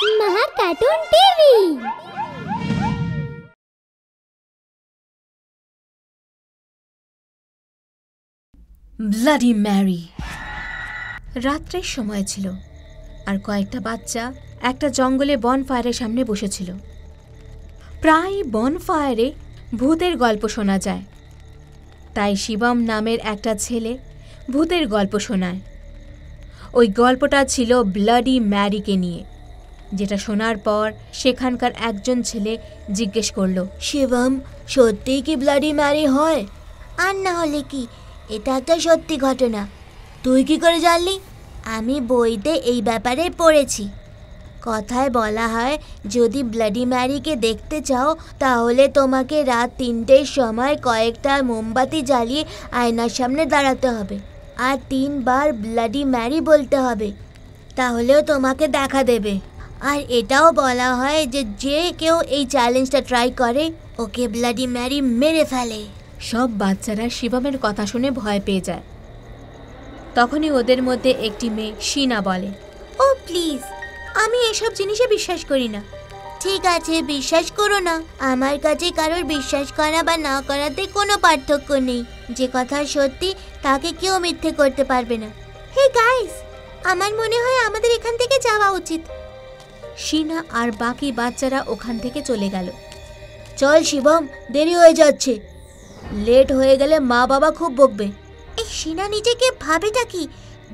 TV. Bloody Mary রাত্রের সময় ছিল, আর কয়েকটা বাচ্চা একটা জঙ্গলে বনফায়ারের সামনে বসেছিল। প্রায় বনফায়ারে ভূতের গল্প শোনা যায়। তাই শিবম নামের একটা ছেলে ভূতের গল্প শোনায়। ওই গল্পটা ছিল ব্লাডি ম্যারিকে নিয়ে। যেটা শোনার পর সেখানকার একজন ছেলে জিজ্ঞেস করল, শিবম সত্যিই কি ব্লাডি ম্যারি হয়? আর না হলে কি? এটা একটা সত্যি ঘটনা। তুই কি করে জানলি? আমি বইতে এই ব্যাপারে পড়েছি। কথায় বলা হয়, যদি ব্লাডি ম্যারিকে দেখতে চাও, তাহলে তোমাকে রাত তিনটের সময় কয়েকটা মোমবাতি জ্বালিয়ে আয়নার সামনে দাঁড়াতে হবে। আর তিনবার ব্লাডি ম্যারি বলতে হবে। তাহলেও তোমাকে দেখা দেবে। আর এটাও বলা হয় যে যে কেউ এই চ্যালেঞ্জটা ট্রাই করে ওকে ব্লাডি ম্যারি মেরে ফেলে। সব বাচ্চারা শিবমের কথা শুনে ভয় পেয়ে যায়। তখনই ওদের মধ্যে একটি মেয়ে শিনা বলে ও প্লিজ আমি এসব জিনিসে বিশ্বাস করি না। ঠিক আছে বিশ্বাস করো না। আমার কাছে কারোর বিশ্বাস করা বা না করাতে কোনো পার্থক্য নেই। যে কথা সত্যি তাকে কেউ মিথ্যে করতে পারবে না। হে গাইস আমার মনে হয় আমাদের এখান থেকে যাওয়া উচিত। শিনা আর বাকি বাচ্চারা ওখান থেকে চলে গেল। চল শিবম, দেরি হয়ে যাচ্ছে। লেট হয়ে গেলে মা বাবা খুব বকবে। এই সিনা নিজেকে ভাবেটা কি?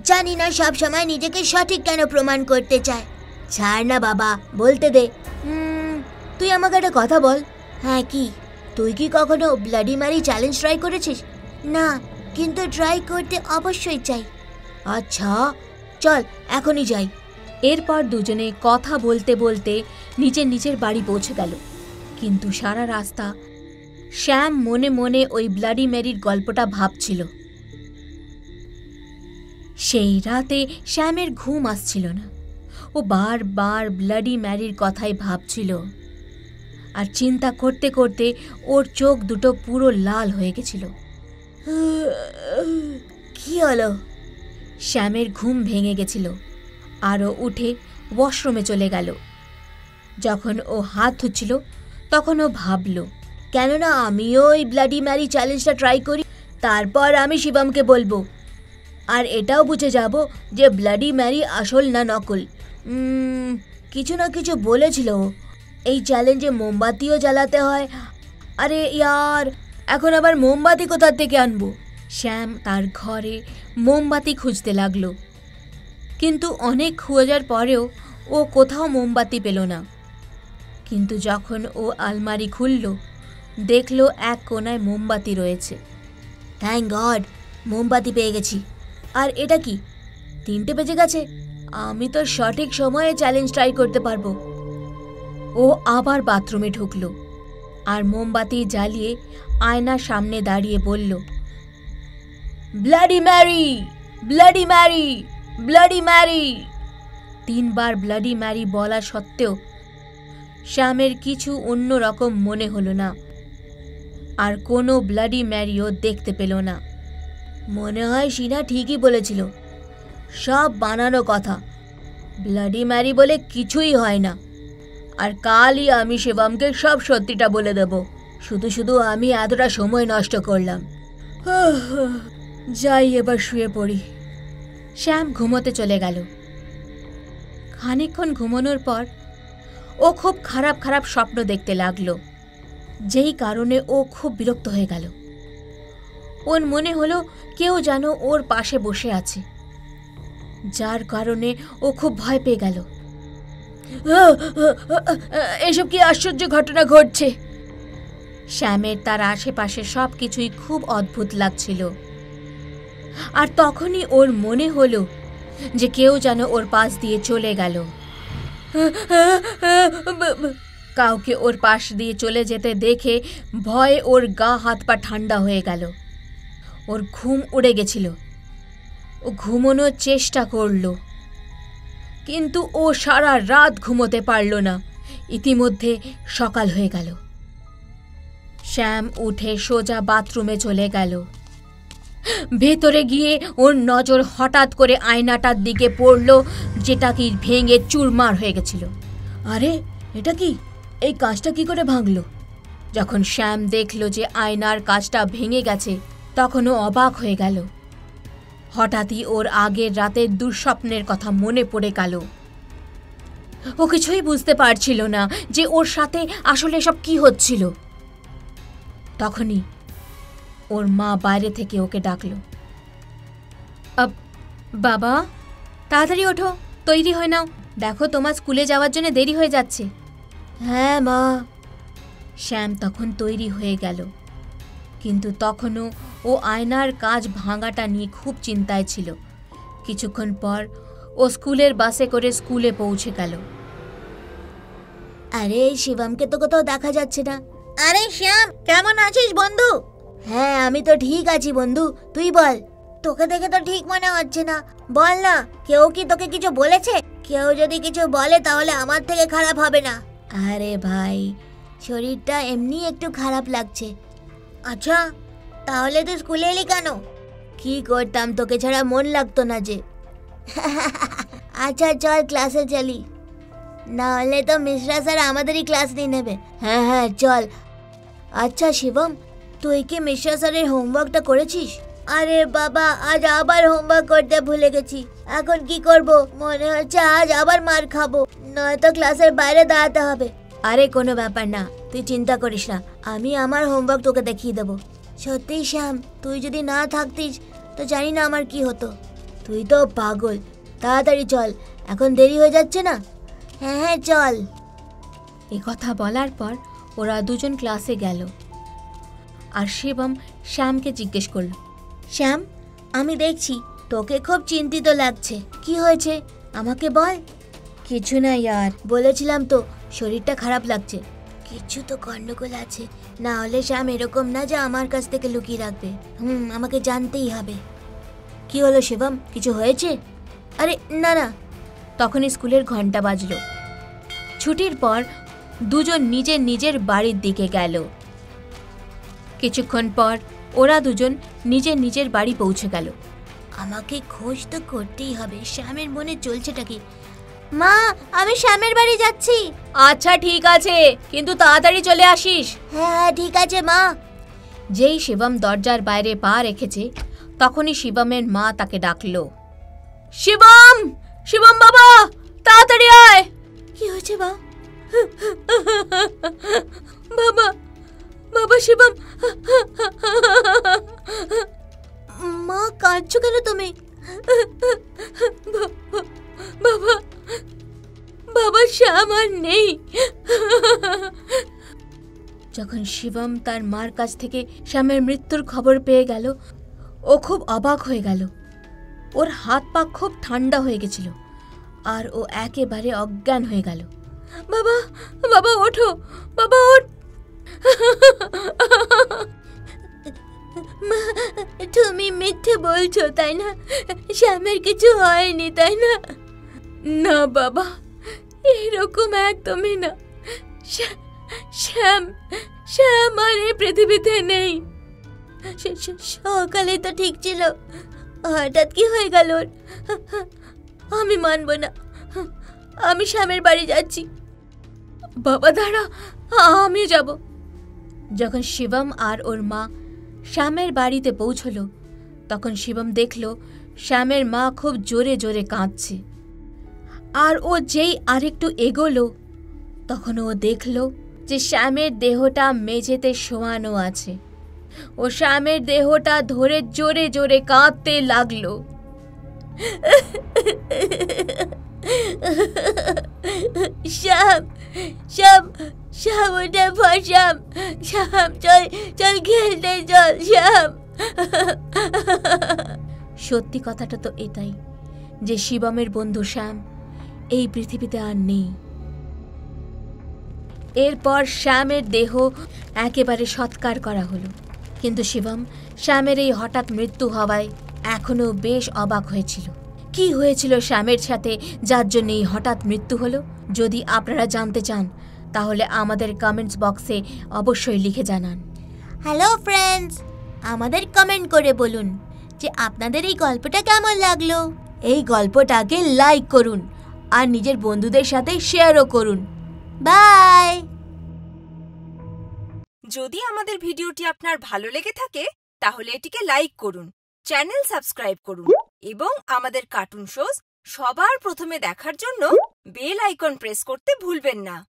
জানি না সব সময় নিজেকে সঠিক কেন প্রমাণ করতে চায়। ছাড় না বাবা, বলতে দে। তুই আমাকে একটা কথা বল। হ্যাঁ কি? তুই কি কখনো ব্লাডি মারি চ্যালেঞ্জ ট্রাই করেছিস? না, কিন্তু ট্রাই করতে অবশ্যই চাই। আচ্ছা চল, এখনই যাই। এরপর দুজনে কথা বলতে বলতে নিজের নিজের বাড়ি পৌঁছে গেল। কিন্তু সারা রাস্তা শ্যাম মনে মনে ওই ব্লাডি ম্যারির গল্পটা ভাবছিল। সেই রাতে শ্যামের ঘুম আসছিল না। ও বারবার ব্লাডি ম্যারির কথাই ভাবছিল। আর চিন্তা করতে করতে ওর চোখ দুটো পুরো লাল হয়ে গেছিল। কি হলো? শ্যামের ঘুম ভেঙে গেছিল। আরও উঠে ওয়াশরুমে চলে গেল। যখন ও হাত ধুচ্ছিল, তখন ও ভাবল, কেননা আমিও ওই ব্লাডি ম্যারি চ্যালেঞ্জটা ট্রাই করি, তারপর আমি শিবমকে বলব। আর এটাও বুঝে যাব যে ব্লাডি ম্যারি আসল না নকল। কিছু না কিছু বলেছিল এই চ্যালেঞ্জে মোমবাতিও জ্বালাতে হয়। আরে ইয়ার, এখন আবার মোমবাতি কোথার থেকে আনব? শ্যাম তার ঘরে মোমবাতি খুঁজতে লাগল। কিন্তু অনেক খোঁজার পরেও ও কোথাও মোমবাতি পেল না। কিন্তু যখন ও আলমারি খুলল, দেখল এক কোনায় মোমবাতি রয়েছে। থ্যাংক গড মোমবাতি পেয়ে গেছি। আর এটা কি? তিনটে বেজে গেছে। আমি তো সঠিক সময়ে চ্যালেঞ্জ ট্রাই করতে পারব। ও আবার বাথরুমে ঢুকলো আর মোমবাতি জ্বালিয়ে আয়নার সামনে দাঁড়িয়ে বলল bloody Mary bloody Mary bloody Mary তিনবার ব্লাডি ম্যারি বলা সত্ত্বেও শ্যামের কিছু অন্য রকম মনে হলো না। আর কোনো ব্লাডি ম্যারিও দেখতে পেল না। মনে হয় সিনা ঠিকই বলেছিল। সব বানানো কথা। ব্লাডি ম্যারি বলে কিছুই হয় না। আর কালই আমি শিবমকে সব সত্যিটা বলে দেব। শুধু শুধু আমি এতটা সময় নষ্ট করলাম। যাই এবার শুয়ে পড়ি। শ্যাম ঘুমোতে চলে গেল। খানিকক্ষণ ঘুমানোর পর ও খুব খারাপ খারাপ স্বপ্ন দেখতে লাগল। যেই কারণে ও খুব বিরক্ত হয়ে গেল। ওর মনে হলো কেউ যেন ওর পাশে বসে আছে। যার কারণে ও খুব ভয় পেয়ে গেল। এসব কি আশ্চর্য ঘটনা ঘটছে? শ্যামের তার আশেপাশে সব কিছুই খুব অদ্ভুত লাগছিল। আর তখনই ওর মনে হলো যে কেউ যেন ওর পাশ দিয়ে চলে গেল। কাউকে ওর পাশ দিয়ে চলে যেতে দেখে ভয়ে ওর গা হাত পা ঠান্ডা হয়ে গেল। ওর ঘুম উড়ে গেছিল। ও ঘুমোনোর চেষ্টা করল। কিন্তু ও সারা রাত ঘুমোতে পারল না। ইতিমধ্যে সকাল হয়ে গেল। শ্যাম উঠে সোজা বাথরুমে চলে গেল। ভেতরে গিয়ে ওর নজর হঠাৎ করে আয়নাটার দিকে পড়ল, যেটা কি ভেঙে চুরমার হয়ে গেছিল। আরে, এটা কি? এই কাজটা কি করে ভাঙলো? যখন শ্যাম দেখল যে আয়নার কাজটা ভেঙে গেছে তখন ও অবাক হয়ে গেল। হঠাৎই ওর আগের রাতের দুঃস্বপ্নের কথা মনে পড়ে গেল। ও কিছুই বুঝতে পারছিল না যে ওর সাথে আসলে সব কি হচ্ছিল। তখনই ওর মা বাইরে থেকে ওকে ডাকলো। বাবা, তাড়াতাড়ি ওঠো, তৈরি হয়ে নাও। দেখো, তোমার স্কুলে যাওয়ার জন্য দেরি হয়ে যাচ্ছে। হ্যাঁ মা। শ্যাম তখন তৈরি হয়ে গেল। কিন্তু তখনও ও আয়নার কাজ ভাঙাটা নিয়ে খুব চিন্তায় ছিল। কিছুক্ষণ পর ও স্কুলের বাসে করে স্কুলে পৌঁছে গেল। আরে, শিবমকে তো কোথাও দেখা যাচ্ছে না। আরে, শ্যাম, কেমন আছিস বন্ধু? হ্যাঁ আমি তো ঠিক আছি বন্ধু। তুই বল। তোকে দেখে তো ঠিক মনে হচ্ছে না। বল না, কেউ কি তোকে কিছু বলেছে? কেউ যদি কিছু বলে তাহলে আমার থেকে খারাপ হবে না। আরে ভাই, শরীরটা এমনি একটু খারাপ লাগছে। আচ্ছা তাহলে তুই স্কুলে এলি কেন? কি করতাম, তোকে ছাড়া মন লাগতো না যে। আচ্ছা চল ক্লাসে চলি। না হলে তো মিশ্রা স্যার আমাদেরই ক্লাস নিয়ে নেবে। হ্যাঁ হ্যাঁ চল। আচ্ছা শিবম তুই কি মিশ্রা স্যারের হোমওয়ার্কটা করেছিস? আরে বাবা, আজ আবার হোমওয়ার্ক করতে ভুলে গেছি। এখন কি করব? মনে হচ্ছে আজ আবার মার খাব। নয়তো ক্লাসের বাইরে দাঁড়াতে হবে। আরে কোনো ব্যাপার না, তুই চিন্তা করিস না। আমি আমার হোমওয়ার্ক তোকে দেখিয়ে দেবো। সত্যি, শ্যাম, তুই যদি না থাকতিস, তো জানি না আমার কি হতো। তুই তো পাগল। তাড়াতাড়ি চল, এখন দেরি হয়ে যাচ্ছে না? হ্যাঁ হ্যাঁ চল। এ কথা বলার পর ওরা দুজন ক্লাসে গেল। আর শিবম শ্যামকে জিজ্ঞেস করল, শ্যাম, আমি দেখছি তোকে খুব চিন্তিত লাগছে। কি হয়েছে? আমাকে বল। কিছু না ইয়ার, বলেছিলাম তো শরীরটা খারাপ লাগছে। কিছু তো গন্ডগোল আছে, না হলে শ্যাম এরকম না যে আমার কাছ থেকে লুকিয়ে রাখবে। হুম, আমাকে জানতেই হবে। কি হলো শিবম? কিছু হয়েছে? আরে, না না। তখনই স্কুলের ঘণ্টা বাজলো। ছুটির পর দুজন নিজের নিজের বাড়ির দিকে গেল। কিছুক্ষণ পর ওরা দুজন নিজের নিজের বাড়ি পৌঁছে গেল। আমাকে খোঁজ তো করতেই হবে শ্যামের মনে চলছেটা কি? মা আমি শ্যামের বাড়ি যাচ্ছি। আচ্ছা ঠিক আছে কিন্তু তাড়াতাড়ি চলে আসিস। হ্যাঁ হ্যাঁ ঠিক আছে মা। যেই শিবম দরজার বাইরে পা রেখেছে তখনই শিবমের মা তাকে ডাকলো। শিবম! শিবম বাবা তাড়াতাড়ি আয়! কি হয়েছে মা? বাবা বাবা শিবম। মা কাঁদছো কেন তুমি? বাবা বাবা শ্যাম আর নেই। যখন শিবম তার মার কাছ থেকে শ্যামের মৃত্যুর খবর পেয়ে গেল ও খুব অবাক হয়ে গেল। ওর হাত পা খুব ঠান্ডা হয়ে গেছিল আর ও একেবারে অজ্ঞান হয়ে গেল। বাবা বাবা ওঠো। বাবা ওঠ। মা, তুমি মিথ্যে বলছো, তাই না? শ্যামের কিছু হয়নি, তাই না? না বাবা, এরকম একদমই না। শ্যাম শ্যাম আর এই পৃথিবীতে নেই। সকালে তো ঠিক ছিল। হঠাৎ কি হয়ে গেল ওর? আমি মানব না। আমি শ্যামের বাড়ি যাচ্ছি। বাবা, দাঁড়া, আমিও যাব। যখন শিবম আর ওর মা শ্যামের বাড়িতে পৌঁছলো, তখন শিবম দেখল শ্যামের মা খুব জোরে জোরে কাঁদছে। আর ও যেই আরেকটু এগোলো, তখন ও দেখল যে শ্যামের দেহটা মেঝেতে শোয়ানো আছে। ও শ্যামের দেহটা ধরে জোরে জোরে কাঁদতে লাগল। শ্যাম শ্যাম শ্যাম ওটা ভর শ্যাম শ্যাম চল চল খেলতে চল শ্যাম সত্যি কথাটা তো এটাই, যে শিবমের বন্ধু শ্যাম এই পৃথিবীতে আর নেই। এরপর শ্যামের দেহ একেবারে সৎকার করা হলো। কিন্তু শিবম, শ্যামের এই হঠাৎ মৃত্যু হওয়ায় এখনও বেশ অবাক হয়েছিল। কি হয়েছিল শ্যামের সাথে যার জন্য এই হঠাৎ মৃত্যু হলো? যদি আপনারা জানতে চান তাহলে আমাদের কমেন্টস বক্সে অবশ্যই লিখে জানান। হ্যালো ফ্রেন্ডস আমাদের কমেন্ট করে বলুন যে আপনাদের এই গল্পটা কেমন লাগল? এই গল্পটাকে লাইক করুন আর নিজের বন্ধুদের সাথে শেয়ারও করুন। বাই যদি আমাদের ভিডিওটি আপনার ভালো লেগে থাকে তাহলে এটিকে লাইক করুন চ্যানেল সাবস্ক্রাইব করুন। এবং আমাদের কার্টুন শোজ সবার প্রথমে দেখার জন্য বেল আইকন প্রেস করতে ভুলবেন না।